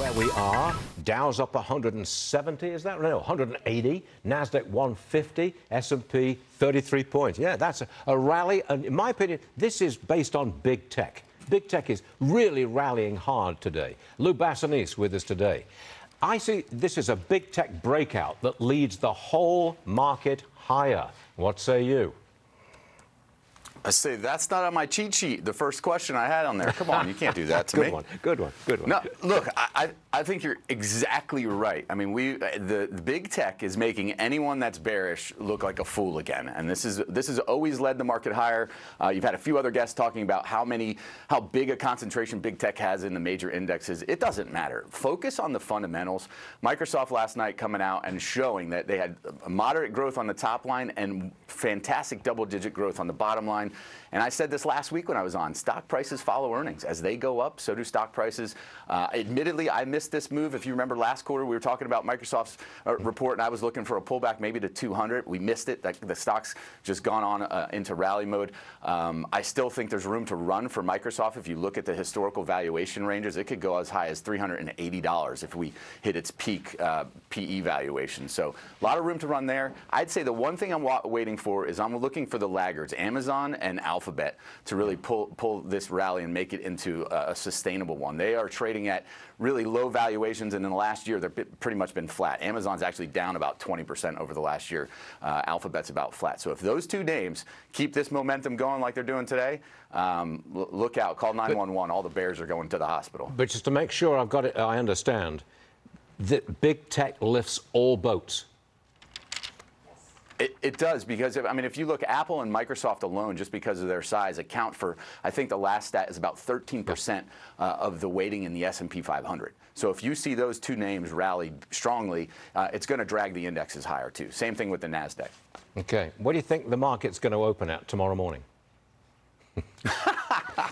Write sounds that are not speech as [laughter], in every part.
where we are. Dow's up 170, is that no? 180. Nasdaq 150. S&P 33 points. Yeah, that's a, a rally. And in my opinion, this is based on big tech. Big tech is really rallying hard today. Lou Basenese with us today. I see this is a big tech breakout that leads the whole market higher. What say you? I say that's not on my cheat sheet. The first question I had on there. Come on, you can't do that to [laughs] good me. Good one. Good one. Good one. No, look, I, I think you're exactly right. I mean, we the, the, big tech is making anyone that's bearish look like a fool again, and this is this has always led the market higher. Uh, you've had a few other guests talking about how many how big a concentration big tech has in the major indexes. It doesn't matter. Focus on the fundamentals. Microsoft last night coming out and showing that they had moderate growth on the top line and fantastic double-digit growth on the bottom line. And I said this last week when I was on. Stock prices follow earnings. As they go up, so do stock prices. Uh, admittedly, I missed this move. If you remember last quarter, we were talking about Microsoft's uh, report, and I was looking for a pullback maybe to 200. We missed it. The stock's just gone on uh, into rally mode. Um, I still think there's room to run for Microsoft. If you look at the historical valuation ranges, it could go as high as $380 if we hit its peak uh, PE valuation. So a lot of room to run there. I'd say the one thing I'm waiting for is I'm looking for the laggards, Amazon and Alphabet, to really pull pull this rally and make it into a, a sustainable one. They are trading at really low valuations, and in the last year, they've pretty much been flat. Amazon's actually down about 20% over the last year. Uh, Alphabet's about flat. So if those two names keep this momentum going like they're doing today, um, look out. Call 911. All the bears are going to the hospital. But just to make sure I've got it, I understand that big tech lifts all boats. It, it, does because if, I mean if you look Apple and Microsoft alone just because of their size account for I think the last stat is about 13% uh, of the weighting in the S&P 500. So if you see those two names rally strongly, uh, it's going to drag the indexes higher too. Same thing with the Nasdaq. Okay. What do you think the market's going to open at tomorrow morning? [laughs]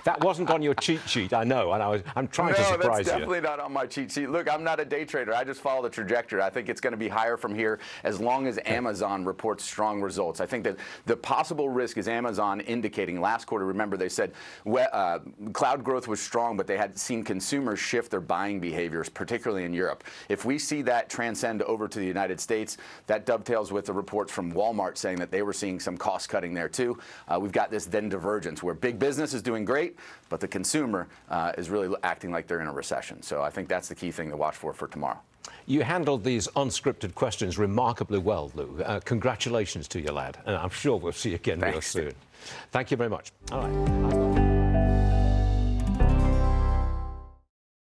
that wasn't on your cheat sheet, I know, and I was, I'm trying no, to surprise you. No, that's definitely not on my cheat sheet. Look, I'm not a day trader. I just follow the trajectory. I think it's going to be higher from here as long as Amazon reports strong results. I think that the possible risk is Amazon indicating last quarter, remember they said uh, cloud growth was strong, but they had seen consumers shift their buying behaviors, particularly in Europe. If we see that transcend over to the United States, that dovetails with the reports from Walmart saying that they were seeing some cost cutting there too. Uh, we've got this then divergence where big business is doing great, but the consumer uh, is really acting like they're in a recession. So I think that's the key thing to watch for for tomorrow. You handled these unscripted questions remarkably well, Lou. Uh, congratulations to you, lad. And I'm sure we'll see you again Thanks. real soon. Thank you very much. All right.